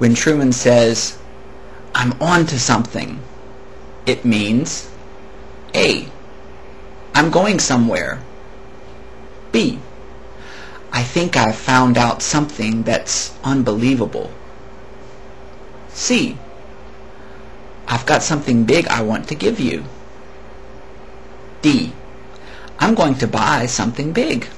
When Truman says, I'm on to something, it means A. I'm going somewhere. B. I think I've found out something that's unbelievable. C. I've got something big I want to give you. D. I'm going to buy something big.